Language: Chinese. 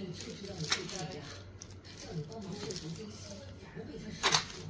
你知不知道你弟弟啊他叫你帮忙做足功星反而被他说服了